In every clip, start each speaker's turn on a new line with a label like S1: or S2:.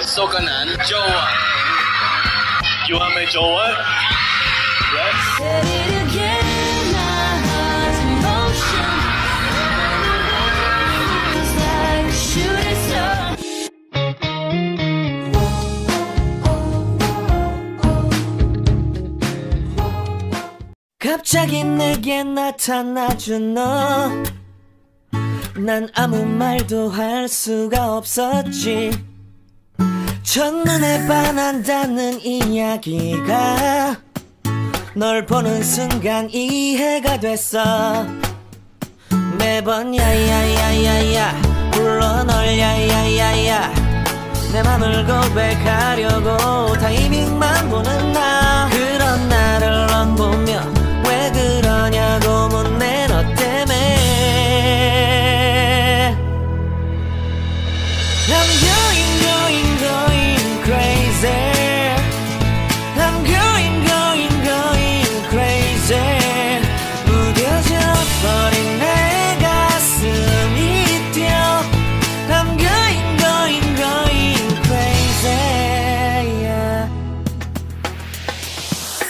S1: ka ng jowa. You want my jowa? Yes.
S2: 갑자기 내게 나타나준 너. 난 아무 말도 할 수가 없었지. 첫눈에 반한다는 이야기가 널 보는 순간 이해가 됐어. 매번 야야야야야 불러 널 야야야야 내 맘을 고백하려고 타이밍만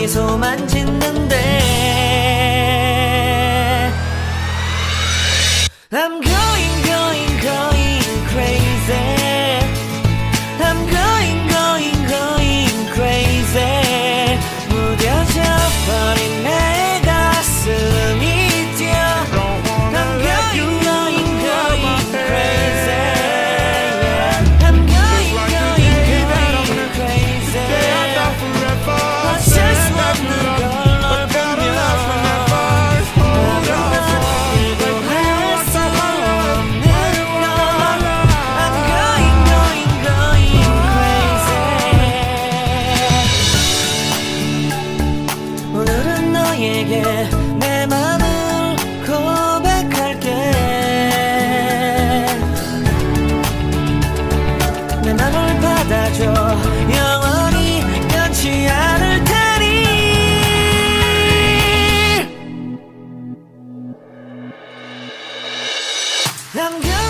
S2: 미소만 짓는 나에게 내 맘을 고백할게. 내 맘을 받아줘. 영원히 변치 않을 테니. 남겨